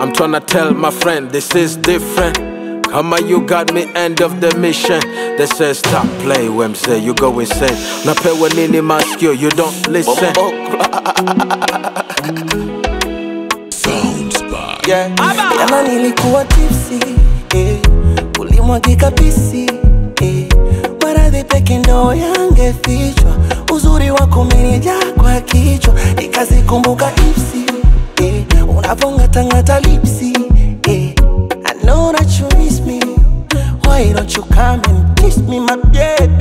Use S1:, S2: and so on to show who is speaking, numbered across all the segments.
S1: I'm tryna tell my friend this is different. Kama you got me end of the mission. They say stop play when say you go insane. Napewa nini maskio you don't listen.
S2: yeah. Jana nilikuwa tipsy eh. Ulimwagika pisi eh. Maradhi peke ndo yangefichwa, uzuri wako umenijaa kwa kichwa, nikazikumbuka ipsi eh. Unavongatangata lipsi eh. I know that you miss me, why don't you come and kiss me my baby.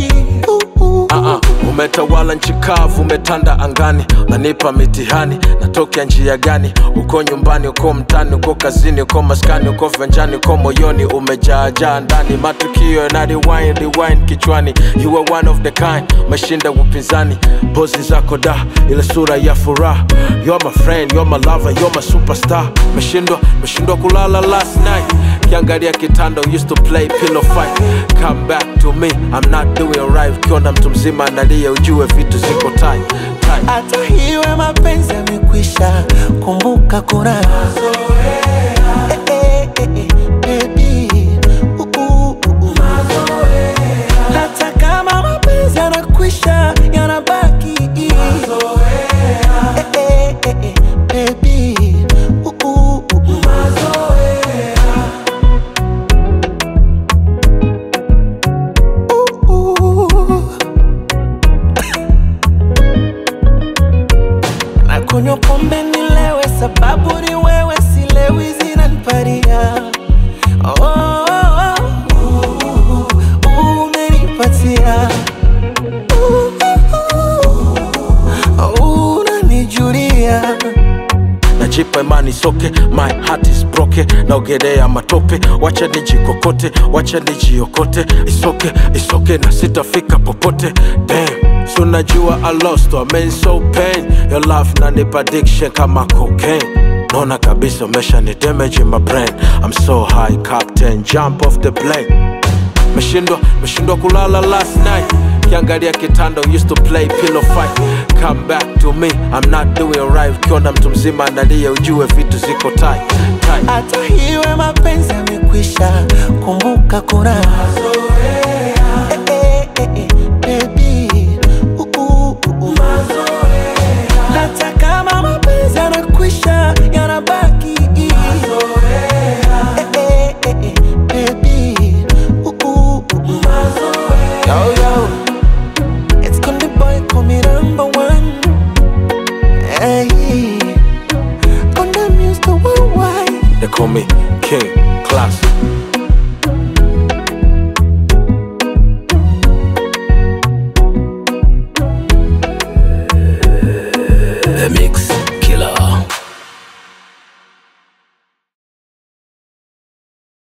S1: Umetawala nchi kavu, umetanda angani, unanipa mitihani, natokea njia gani? Uko nyumbani, uko mtani, uko kazini, uko maskani, uko venjani, uko moyoni, umejaajaa ndani, matukio na rewind, rewind kichwani. You are one of the kind, umeshinda upinzani, pozi zako da, ile sura ya furaha. You're my friend, you're my lover, you're my superstar. Meshindwa, meshindwa kulala last night kiangalia kitanda used to play pillow fight come back me. I'm not doing right ukiona mtu mzima analia ujue vitu ziko tai
S2: hata hiwe mapenzi yamekwisha, kumbuka kuna sababu ni wewe, silewi zinaniparia oh, unanijulia.
S1: Imani soke my heart is broke, naogelea matope wacha nijikokote wacha nijiokote. Isoke isoke na sitafika popote. Damn. So najua I lost or men so pain. Your love nanipa addiction kama cocaine. Naona kabisa umesha ni damage in my brain. I'm so high captain jump off the plane. Meshindwa, meshindwa kulala last night. Kiangalia kitanda used to play pillow fight. Come back to me I'm not doing right. Ukiona mtu mzima analia ujue vitu ziko tight,
S2: hata hiwe mapenzi amekwisha kumbuka kuna call me
S1: King Class